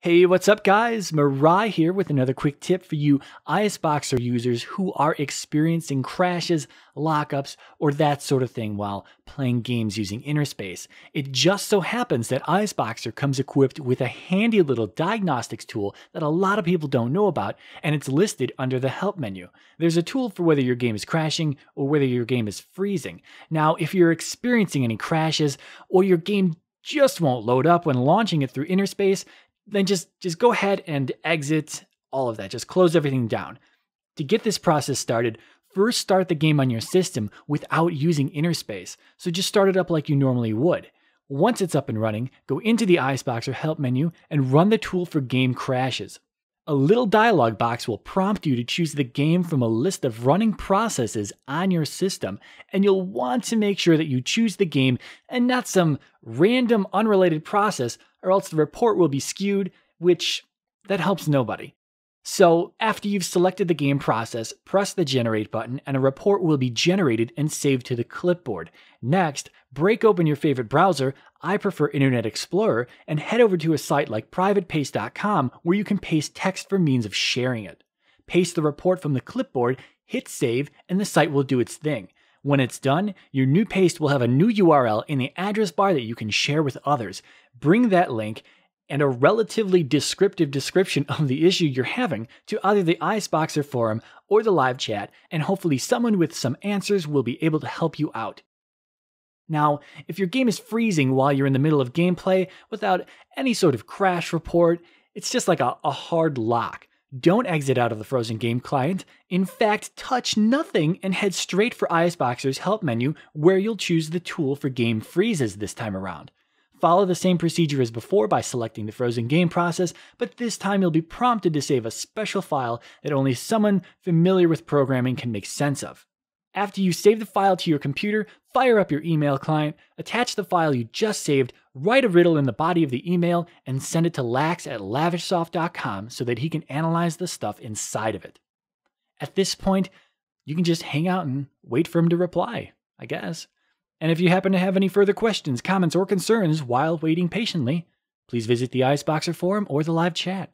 Hey, what's up, guys? Mirai here with another quick tip for you ISBoxer users who are experiencing crashes, lockups, or that sort of thing while playing games using Innerspace. It just so happens that ISBoxer comes equipped with a handy little diagnostics tool that a lot of people don't know about, and it's listed under the Help menu. There's a tool for whether your game is crashing or whether your game is freezing. Now, if you're experiencing any crashes or your game just won't load up when launching it through Innerspace, then just, just go ahead and exit all of that. Just close everything down. To get this process started, first start the game on your system without using Innerspace. So just start it up like you normally would. Once it's up and running, go into the ISBoxer help menu and run the tool for game crashes. A little dialog box will prompt you to choose the game from a list of running processes on your system, and you'll want to make sure that you choose the game and not some random unrelated process, or else the report will be skewed, which that helps nobody. So, after you've selected the game process, press the generate button and a report will be generated and saved to the clipboard. Next, break open your favorite browser, I prefer Internet Explorer, and head over to a site like privatepaste.com where you can paste text for means of sharing it. Paste the report from the clipboard, hit save, and the site will do its thing. When it's done, your new paste will have a new URL in the address bar that you can share with others. Bring that link and a relatively descriptive description of the issue you're having to either the ISBoxer forum or the live chat, and hopefully someone with some answers will be able to help you out. Now, if your game is freezing while you're in the middle of gameplay without any sort of crash report, it's just like a, a hard lock. Don't exit out of the frozen game client. In fact, touch nothing and head straight for ISBoxer's help menu where you'll choose the tool for game freezes this time around. Follow the same procedure as before by selecting the frozen game process, but this time you'll be prompted to save a special file that only someone familiar with programming can make sense of. After you save the file to your computer, fire up your email client, attach the file you just saved, write a riddle in the body of the email, and send it to lax at lavishsoft.com so that he can analyze the stuff inside of it. At this point, you can just hang out and wait for him to reply, I guess. And if you happen to have any further questions, comments, or concerns while waiting patiently, please visit the ISBoxer forum or the live chat.